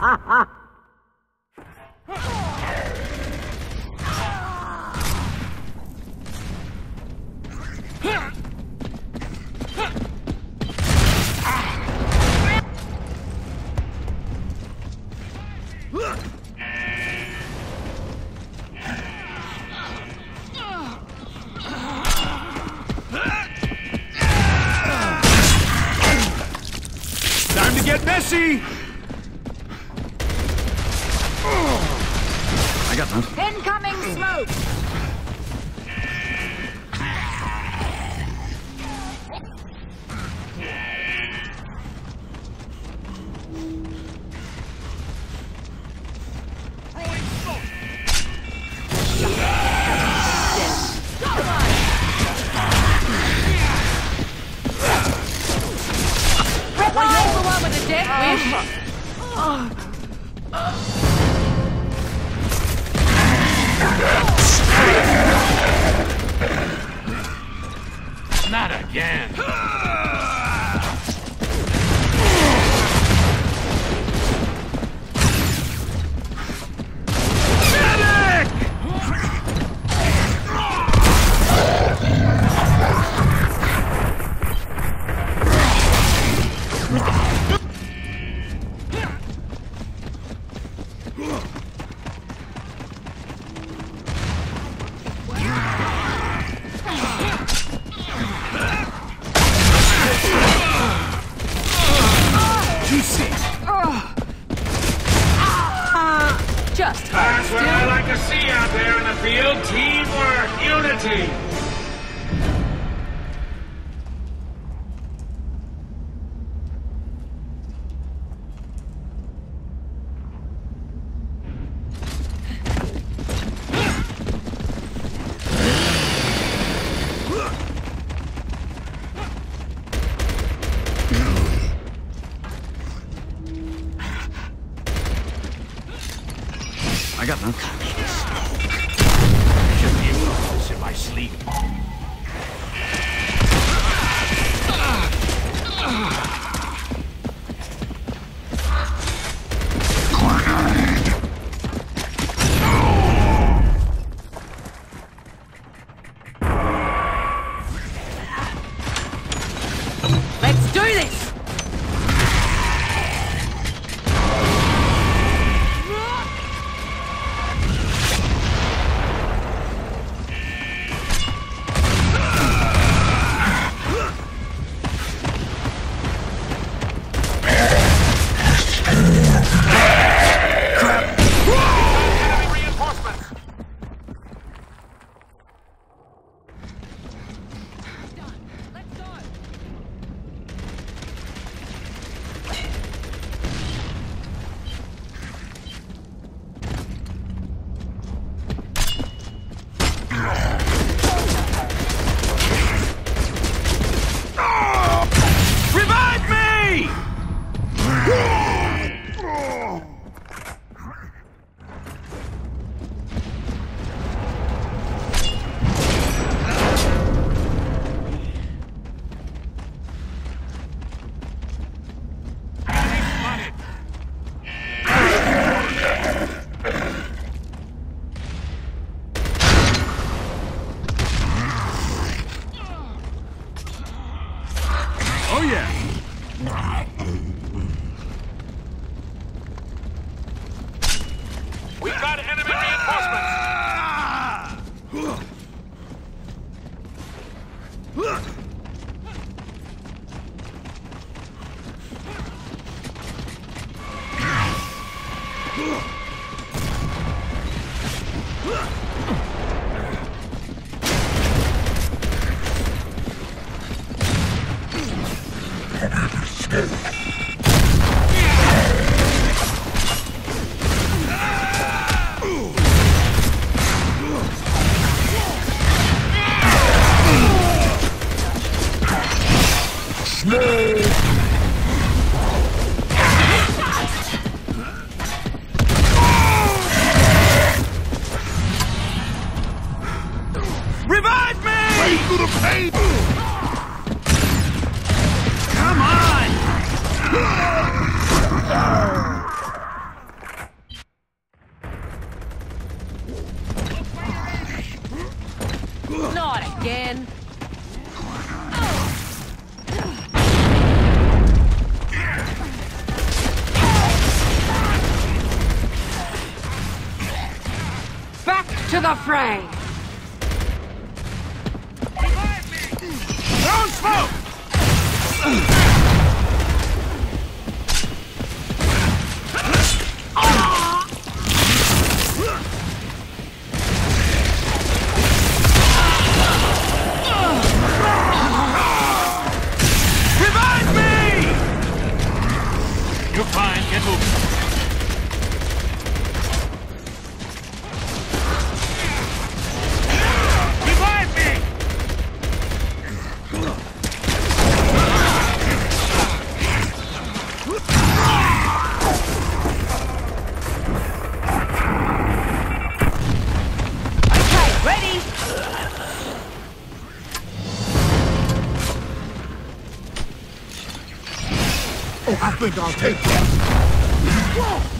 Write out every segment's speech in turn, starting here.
Time to get messy! Incoming smoke! Revive one with death wish! Ah. humanity. I got them. Oh yeah! The fray. Don't smoke! Revive me! You're fine. Get moving. Oh, I think I'll take that. Revive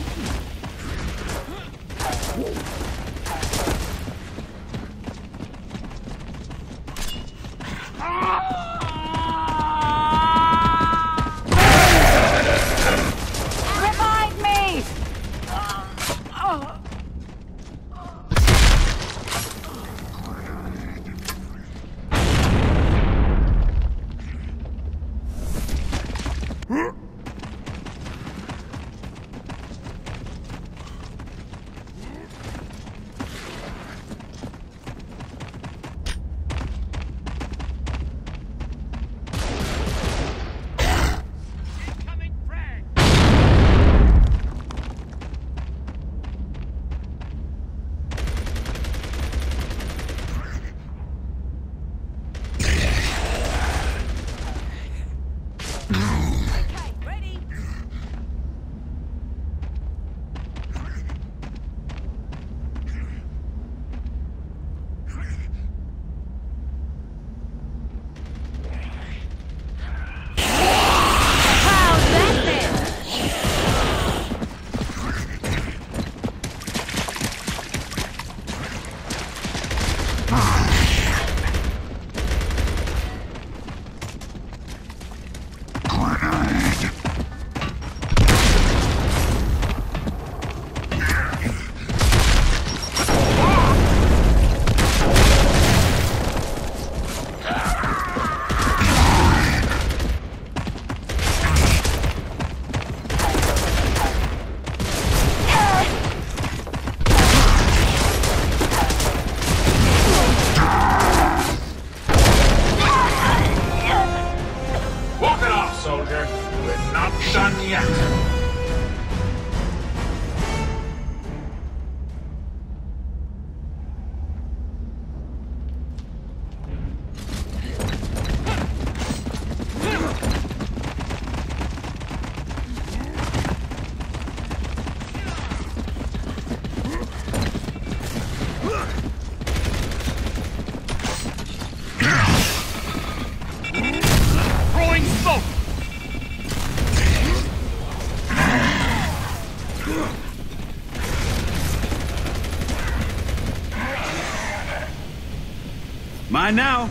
Mine now.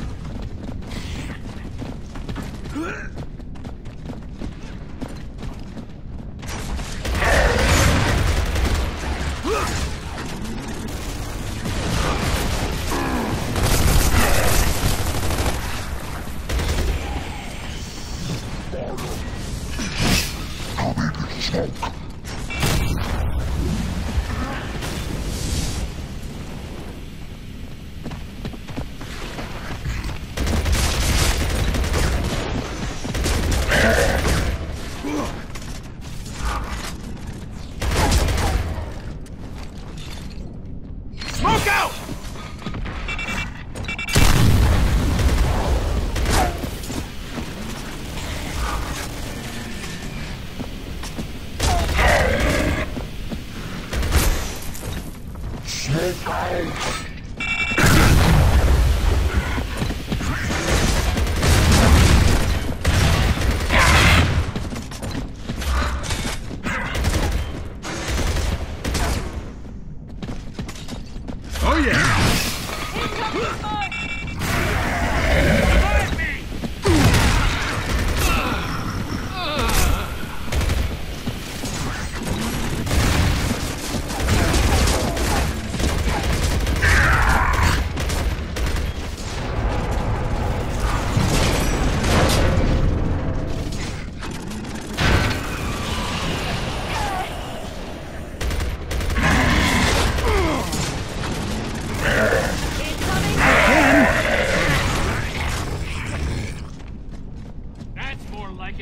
Oh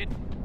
more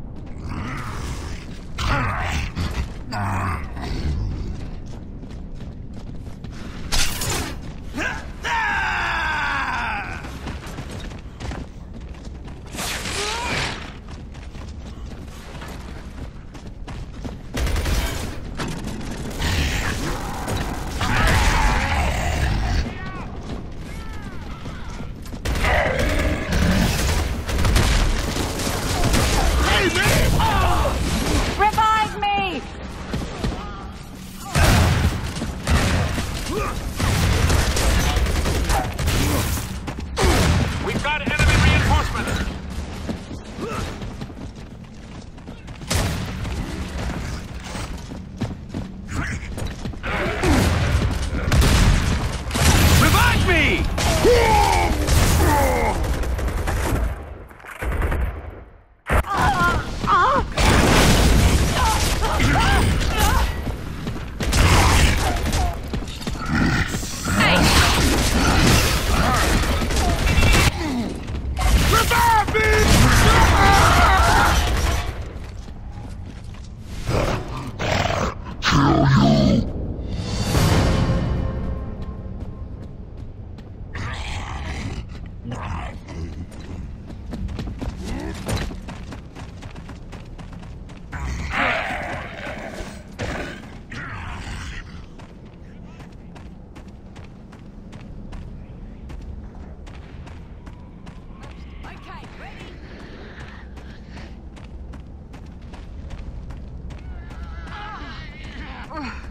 Okay, Ugh.